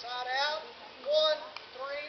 Side out. One, three,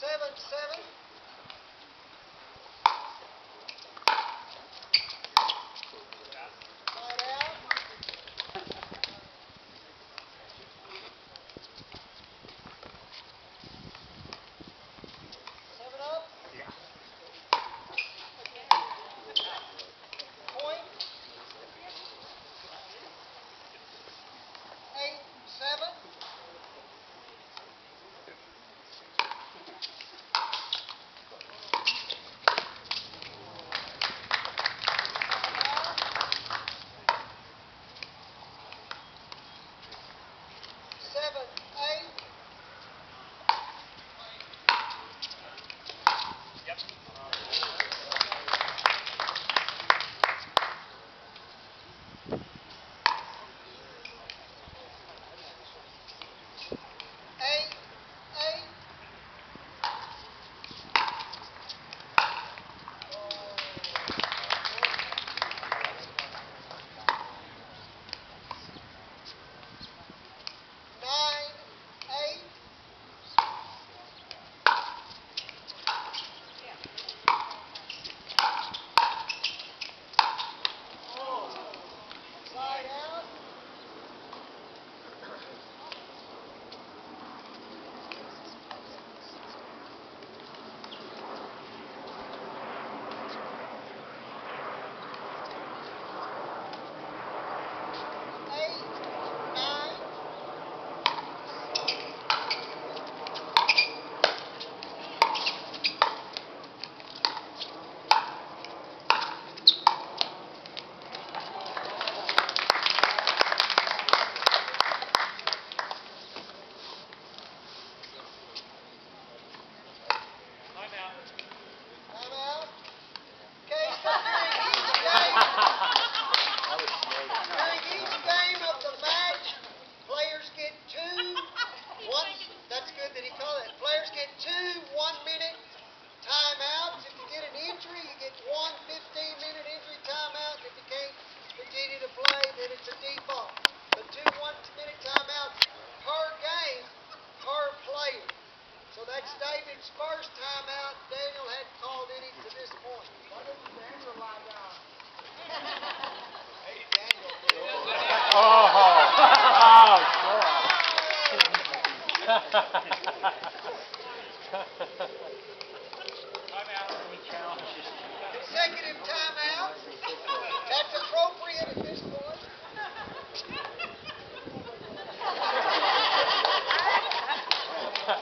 seven, seven.